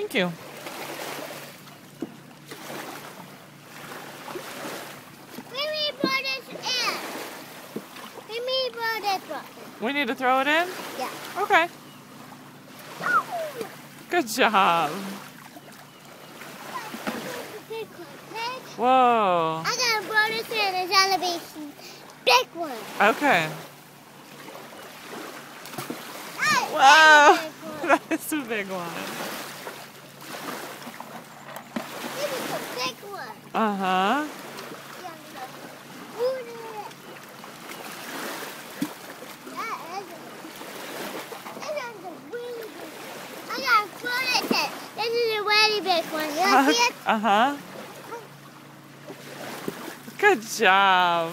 Thank you. Mimi brought this in. Mimi brought it brought it. We need to throw it in? Yeah. Okay. Good job. Big one, okay? Whoa. I'm gonna blow this in. Gonna be big one. Okay. That Wow. is a big one. That is a big one. This is a big one. Uh huh. Ooh, that is a- that is a really big one. I gotta blow this in. This is a really big one. You see it? Uh huh. Good job.